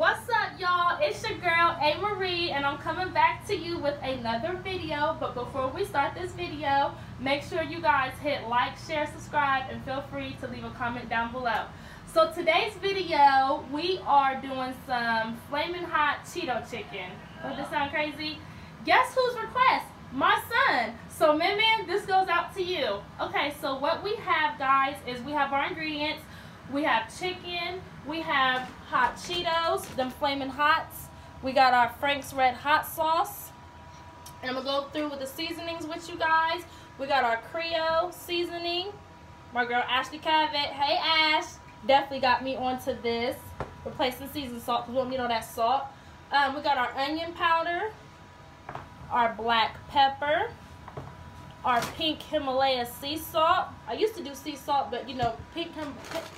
What's up, y'all? It's your girl, A. Marie, and I'm coming back to you with another video. But before we start this video, make sure you guys hit like, share, subscribe, and feel free to leave a comment down below. So today's video, we are doing some flaming hot Cheeto chicken. Does this sound crazy? Guess whose request? My son. So, Min Min, this goes out to you. Okay, so what we have, guys, is we have our ingredients. We have chicken. We have hot Cheetos, them flaming hots. We got our Frank's Red Hot Sauce. And I'm going to go through with the seasonings with you guys. We got our Creole seasoning. My girl Ashley Cavett. Hey, Ash. Definitely got me onto this. Replacing seasoned salt because we don't need all that salt. Um, we got our onion powder. Our black pepper our pink Himalaya sea salt. I used to do sea salt, but you know, pink,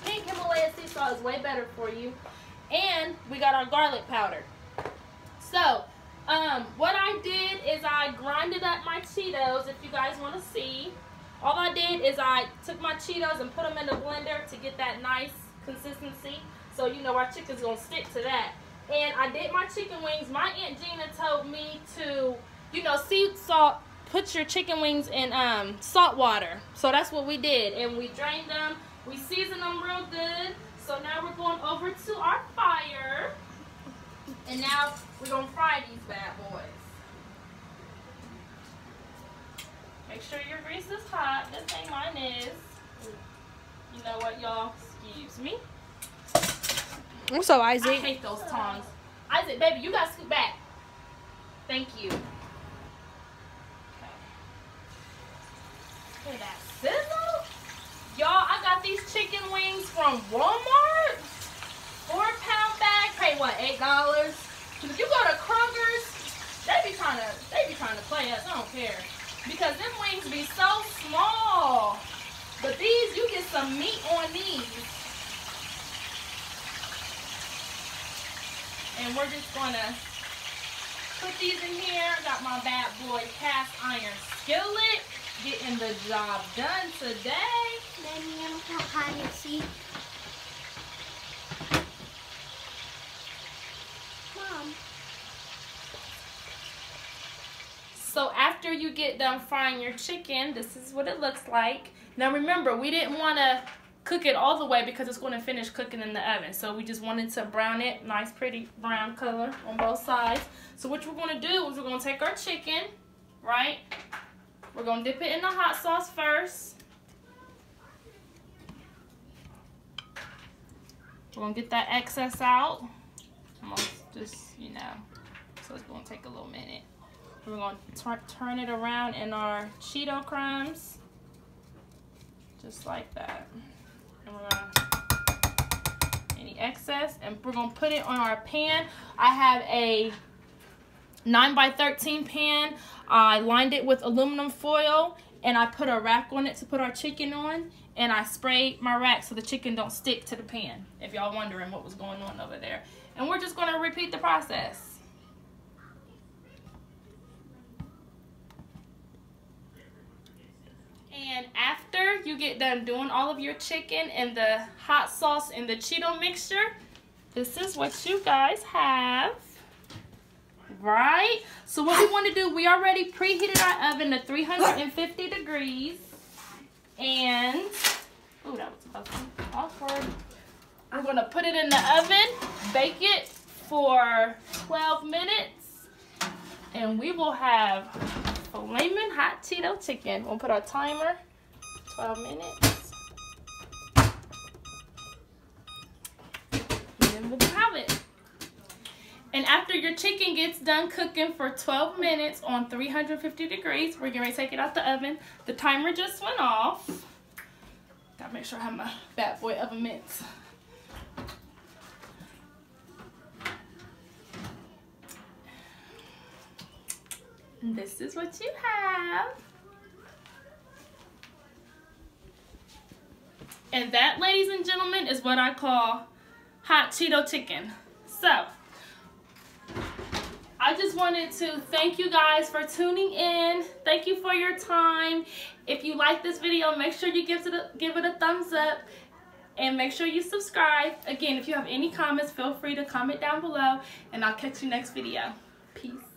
pink Himalaya sea salt is way better for you. And we got our garlic powder. So, um, what I did is I grinded up my Cheetos, if you guys want to see. All I did is I took my Cheetos and put them in the blender to get that nice consistency. So, you know, our chicken's going to stick to that. And I did my chicken wings. My Aunt Gina told me to, you know, sea salt put your chicken wings in um, salt water. So that's what we did. And we drained them. We seasoned them real good. So now we're going over to our fire. And now we're going to fry these bad boys. Make sure your grease is hot. This ain't mine is. You know what, y'all? Excuse me. What's up, Isaac? I hate those tongs. Isaac, baby, you got to scoot back. Thank you. That sizzle. Y'all, I got these chicken wings from Walmart. Four pound bag. Pay what, eight dollars? Cause If you go to Kroger's, they be trying to they be trying to play us. I don't care. Because them wings be so small. But these, you get some meat on these. And we're just gonna put these in here. Got my bad boy cast iron skillet getting the job done today. Let me hide and seek. Mom. So after you get done frying your chicken, this is what it looks like. Now remember, we didn't want to cook it all the way because it's going to finish cooking in the oven. So we just wanted to brown it, nice pretty brown color on both sides. So what we're going to do is we're going to take our chicken, right? We're going to dip it in the hot sauce first. We're going to get that excess out. Just, you know, so it's going to take a little minute. We're going to turn it around in our Cheeto crumbs. Just like that. And we're going to, any excess, and we're going to put it on our pan. I have a 9 by 13 pan. I lined it with aluminum foil and I put a rack on it to put our chicken on and I sprayed my rack so the chicken don't stick to the pan if y'all wondering what was going on over there. And we're just going to repeat the process. And after you get done doing all of your chicken and the hot sauce and the Cheeto mixture, this is what you guys have? So what we want to do, we already preheated our oven to 350 degrees. And, oh, that was awkward. We're going to put it in the oven, bake it for 12 minutes, and we will have flaming hot Cheeto chicken. We'll put our timer, 12 minutes. And then we'll have it. And after your chicken gets done cooking for 12 minutes on 350 degrees, we're going to take it out the oven. The timer just went off. Gotta make sure I have my bad boy oven mitts. And this is what you have. And that, ladies and gentlemen, is what I call hot Cheeto chicken. So, I just wanted to thank you guys for tuning in. Thank you for your time. If you like this video, make sure you give it a, give it a thumbs up. And make sure you subscribe. Again, if you have any comments, feel free to comment down below. And I'll catch you next video. Peace.